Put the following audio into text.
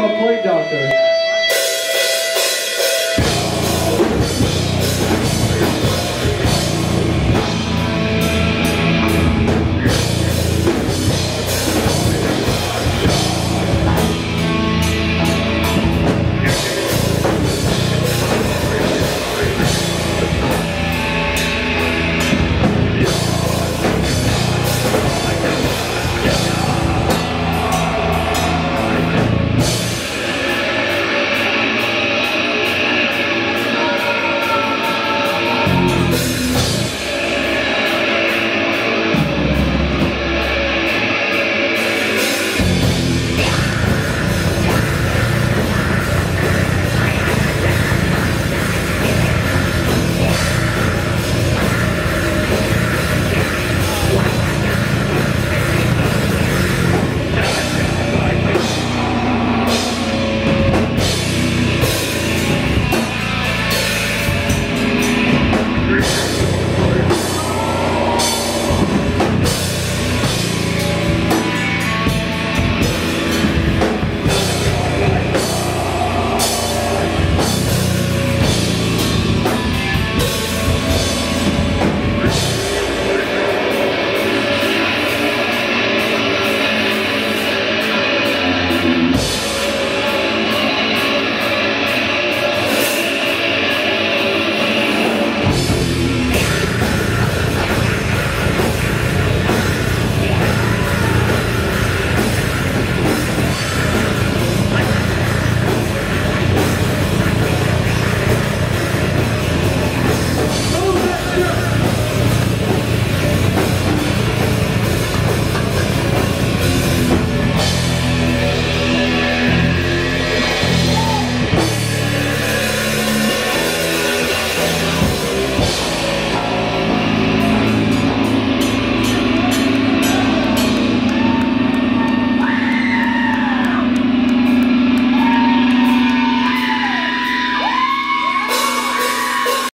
called Plague Doctor.